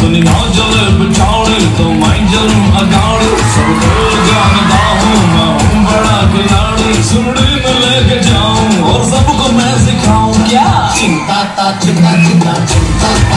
अपनी नौजल बिछाड़ तो मैं ज़रूर अगाड़ सब तो जानता मैं हूँ बड़ा खिलाड़ी। सुनड़ी में लेके जाऊँ, और सबको मैं सिखाऊं। क्या? चिंता ता, चिंता चिंता चिंता।